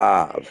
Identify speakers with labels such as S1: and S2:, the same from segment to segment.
S1: five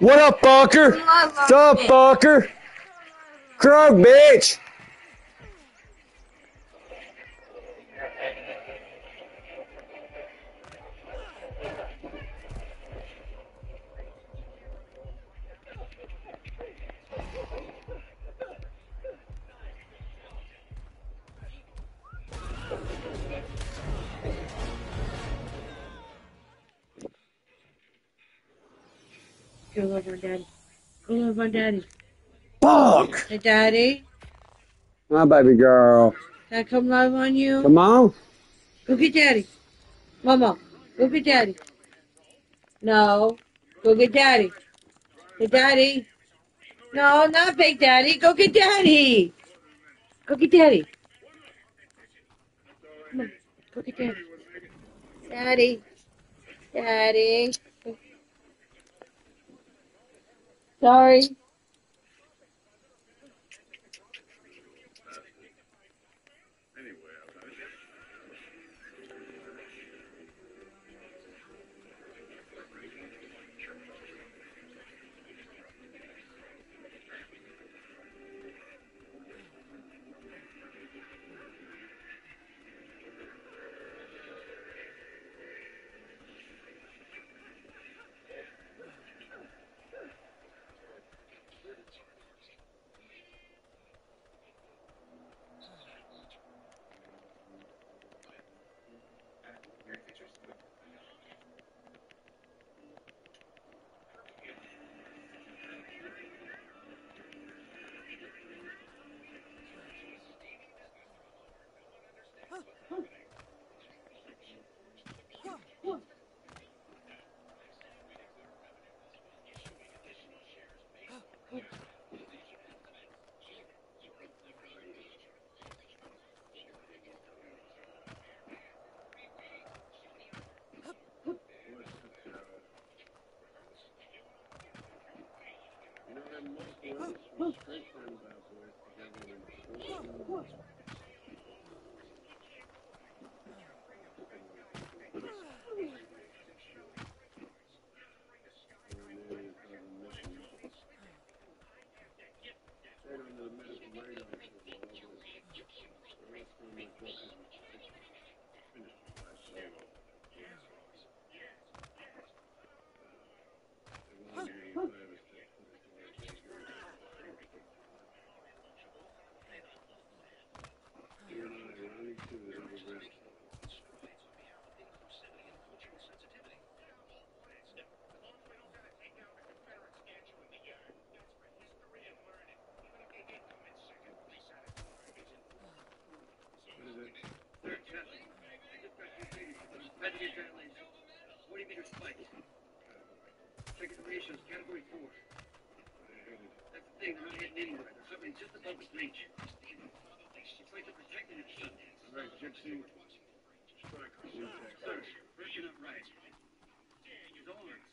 S1: What up, fucker? What's up, fucker? Croak, bitch.
S2: Love my daddy. Go love our daddy.
S1: Fuck.
S2: Hey, daddy.
S1: My baby girl.
S2: Can I come love on you?
S1: Come on.
S2: Go get daddy. Mama, go get daddy. No. Go get daddy. Hey, daddy. No, not big daddy. Go get daddy. Go get daddy. Come on. Go get daddy. Daddy. Daddy. Sorry.
S3: Forty meter spike. Check the ratios, category four. That's the thing, they're not hitting anywhere. There's something just above its reach. It's like they're protecting its shut.
S4: Right, Gipsy.
S3: Sir, breaking up right. His arms.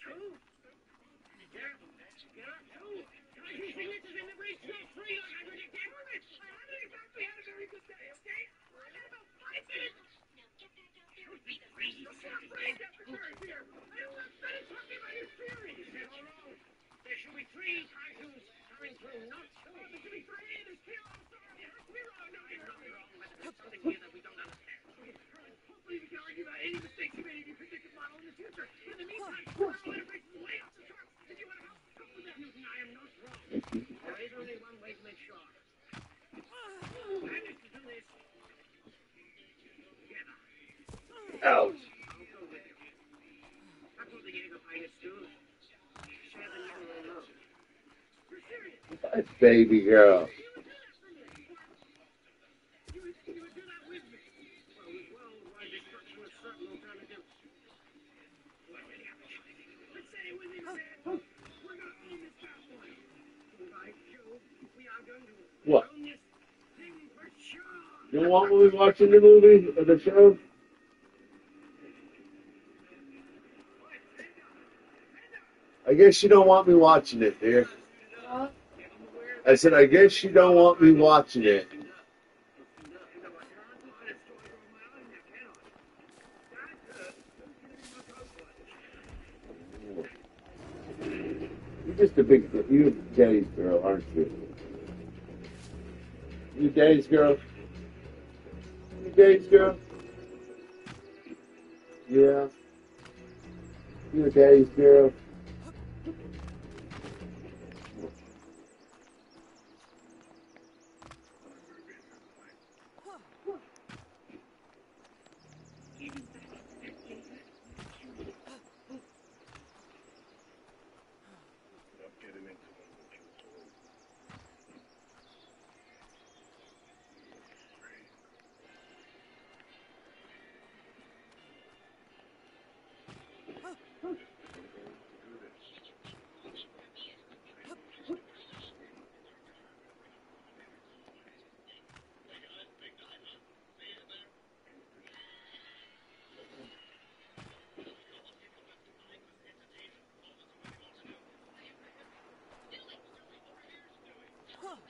S3: Two. Be careful. Get up, two. He's the inches in the race, no free. I'm going to get with it. I'm going to we had a very good day, okay? I had about five minutes. Shoot me, crazy. Don't get afraid. That's the third here. I don't want to talk about your theories. You're all wrong. There should be three typhoons coming through, not two. There should be three. There's two sorry. It has to be wrong. No, you're not wrong. There's something here that we don't understand. Hopefully we can argue about any mistakes you made in your predictive model in the future. In the meantime, Carolina races way off the charts. If you want to help, help with that, Newton, I am not wrong. There is only one way to make sure. Managed to do this together.
S1: Ouch.
S3: I'll go with you. That's what the Jaeger pilots do. Share the neural load. You're serious.
S1: My baby girl.
S3: You would, you would do that with me. Well, with worldwide destruction of certain alternatives. What would happen? Let's say it with me, man. We're gonna own this bad boy. By Jove, we are going to
S1: What?
S3: Own this thing for sure.
S1: You want me watching the movie or the show? I guess you don't want me watching it, dear. I said, I guess you don't want me watching it.
S5: You're just a big, you're daddy's girl, aren't you? You daddy's girl? You daddy's girl? Yeah. You daddy's girl?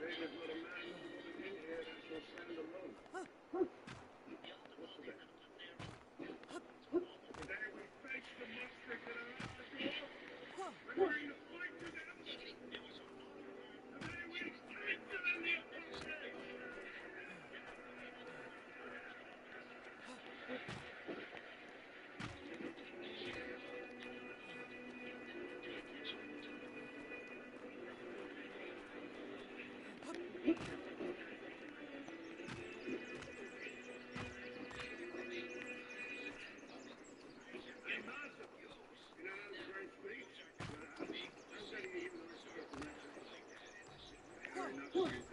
S5: Very good. What?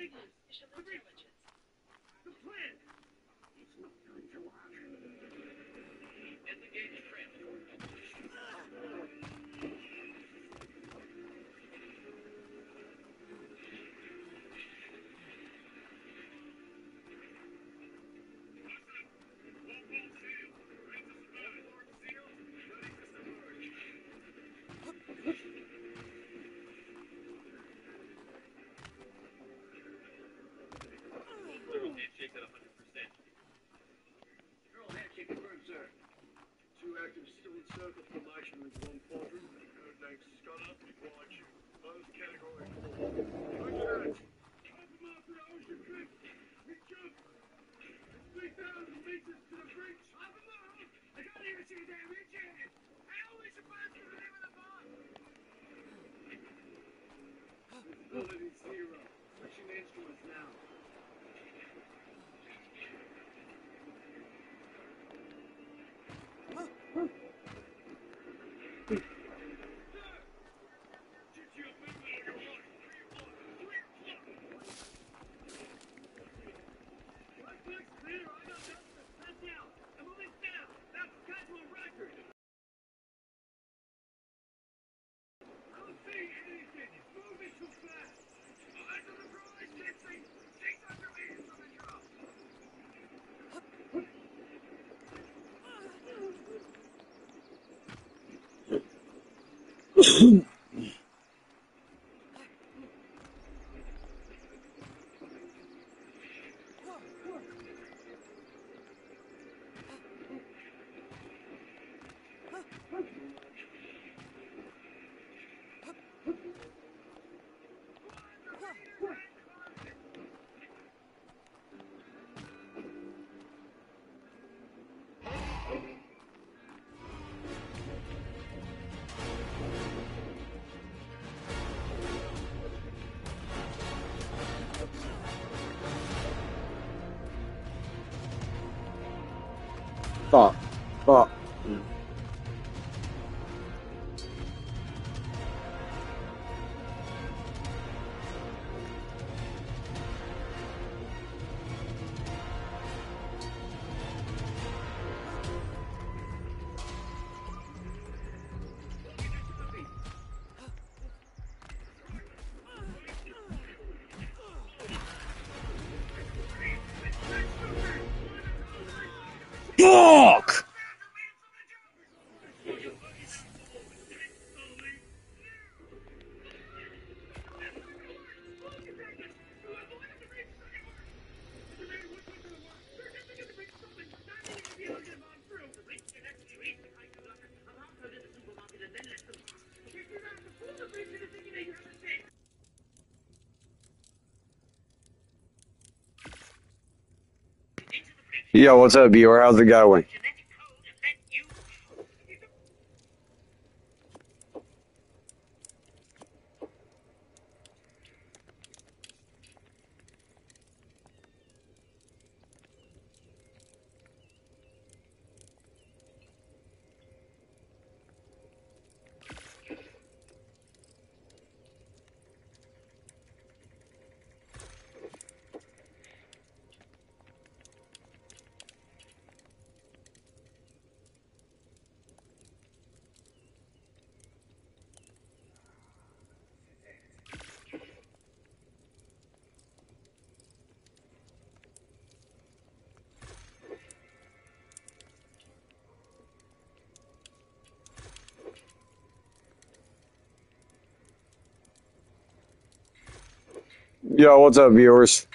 S5: Rodrigues! President Bill
S3: Hmm. 爸，爸 Yo, what's up, Bior? How's it going? Yo, what's up, viewers?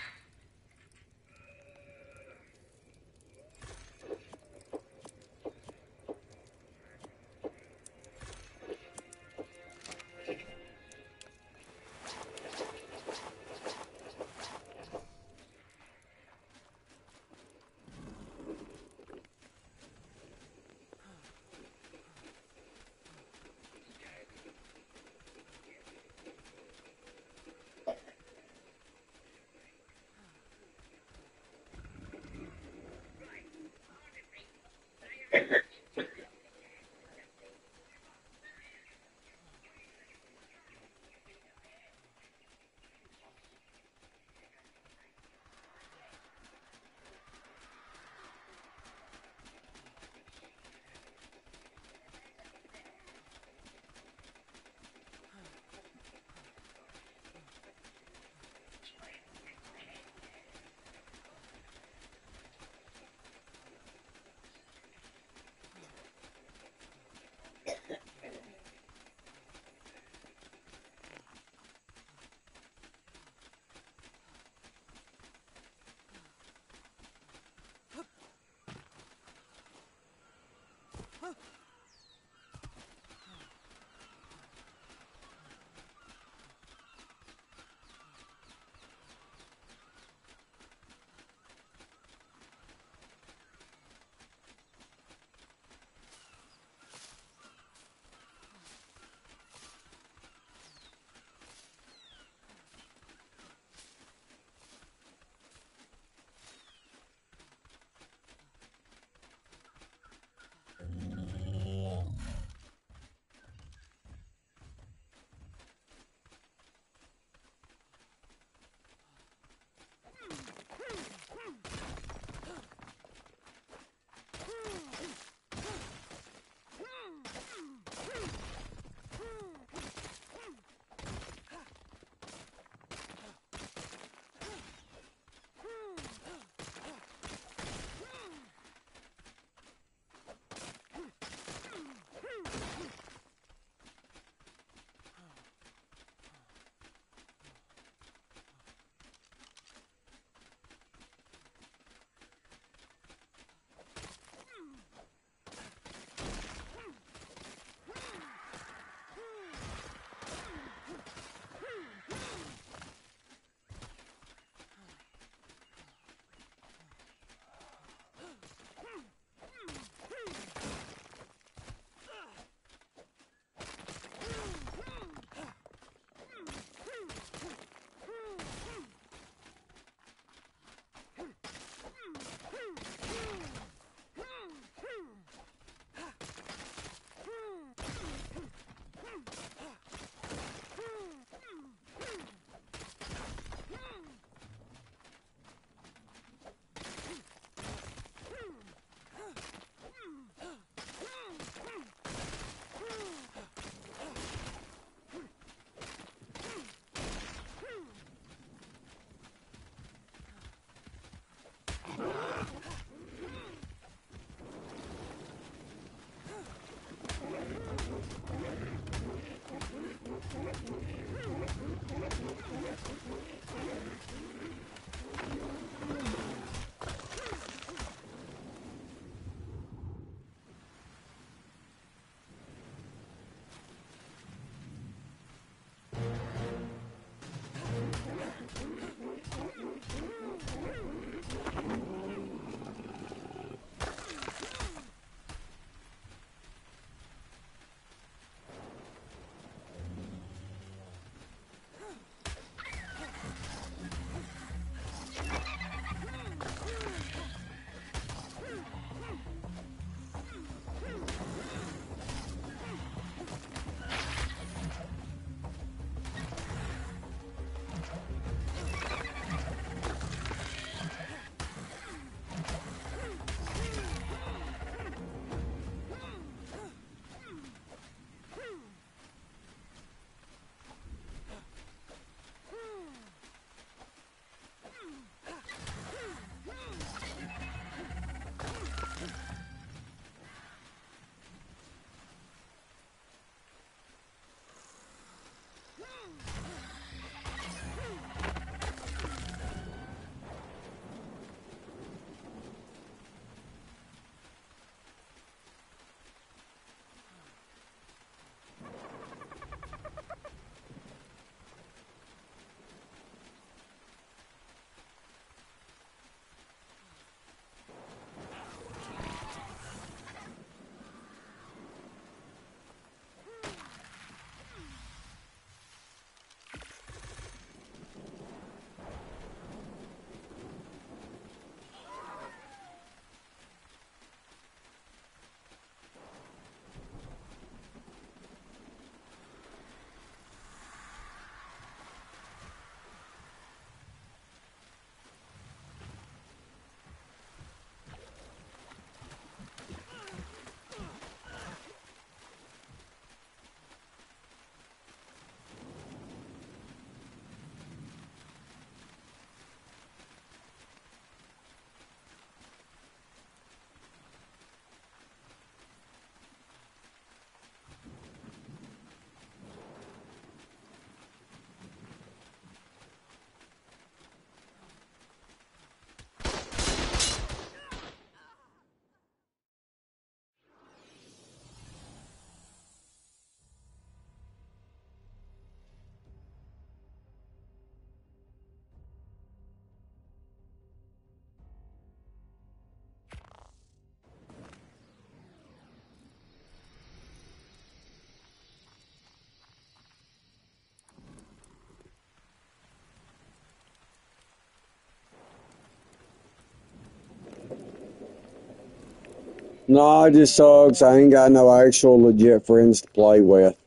S1: No, it just sucks. I ain't got no actual legit friends to play with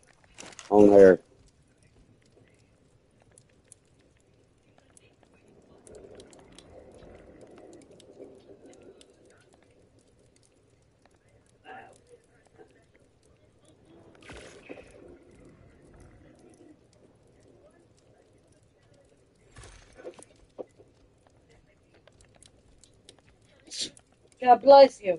S1: on there.
S2: God bless you.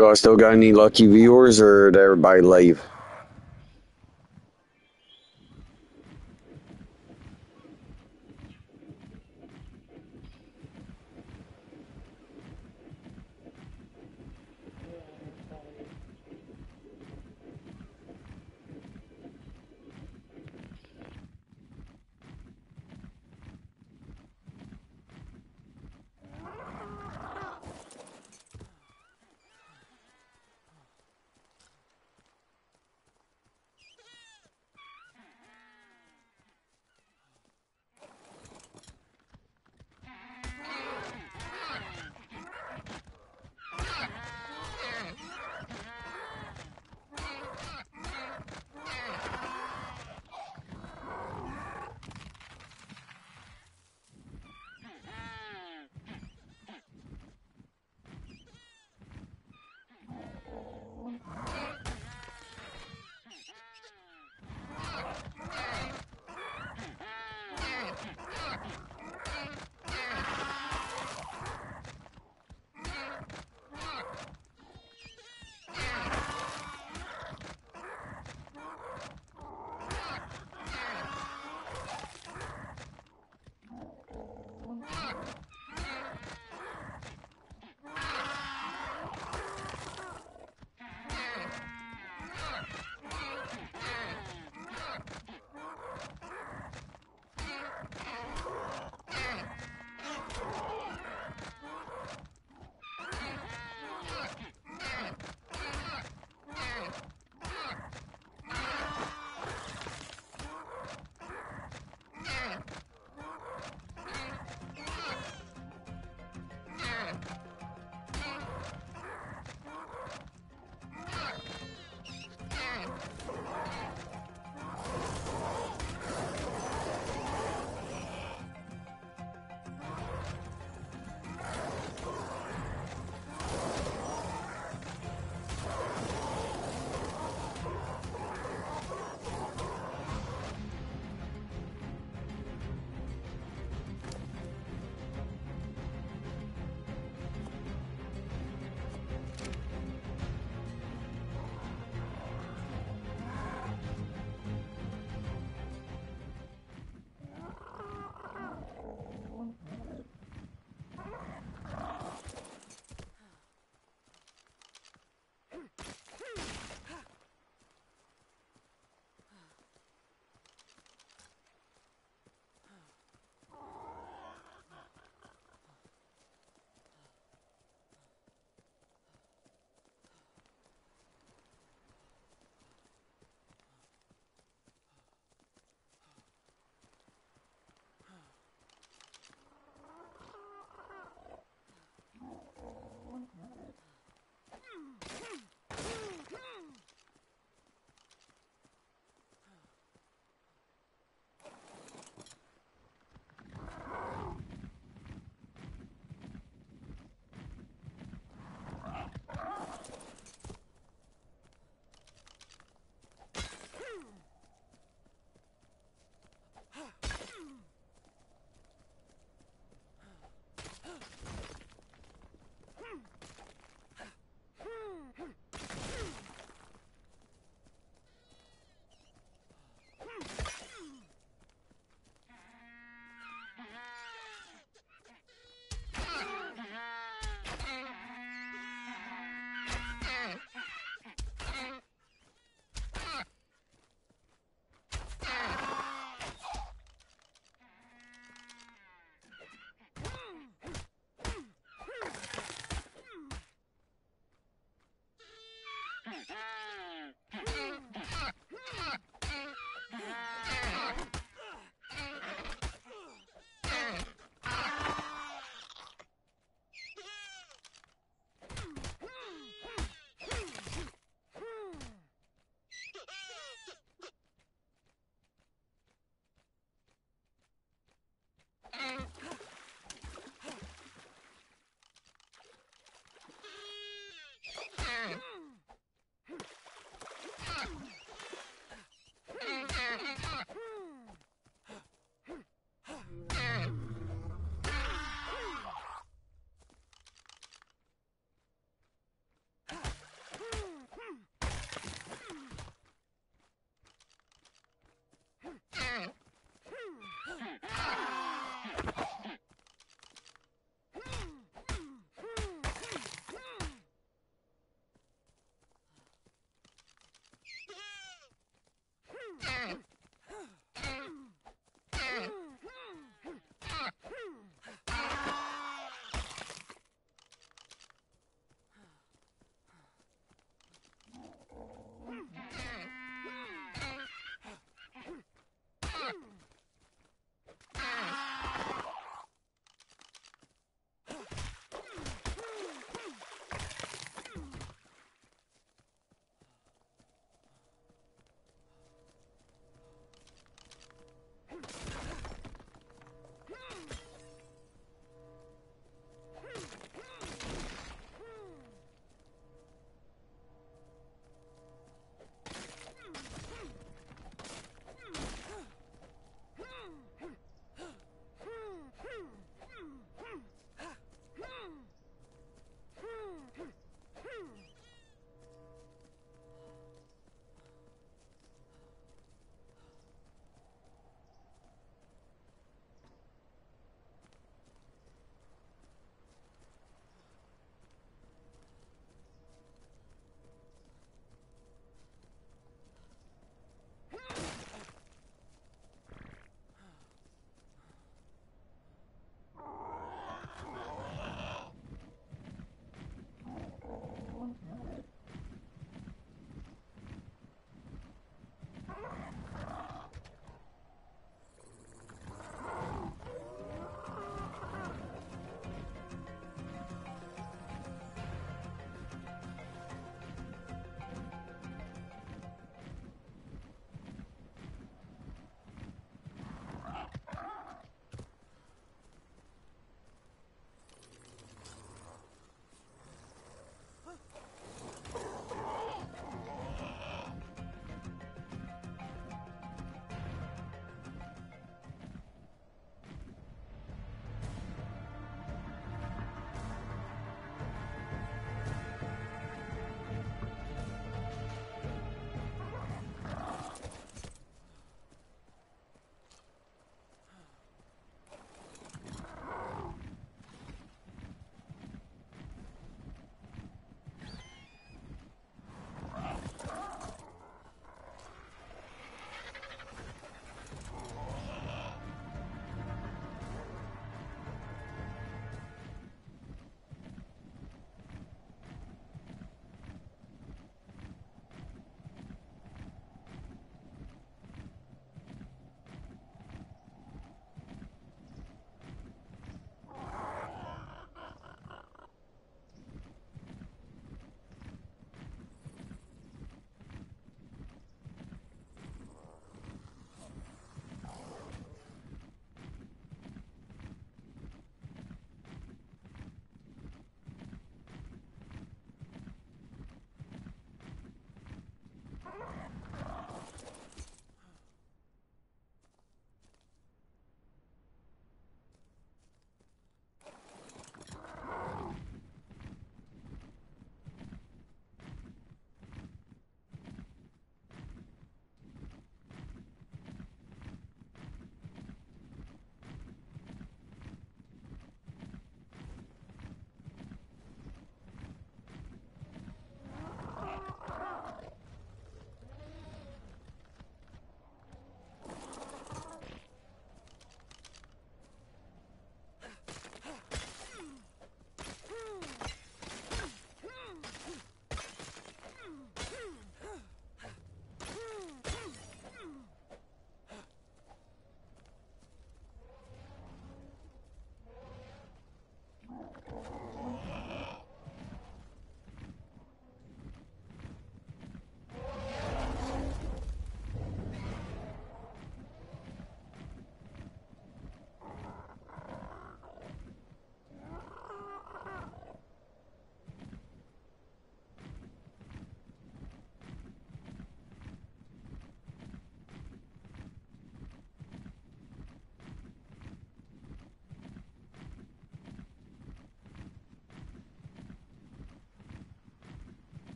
S1: Do I still got any lucky viewers or did everybody leave?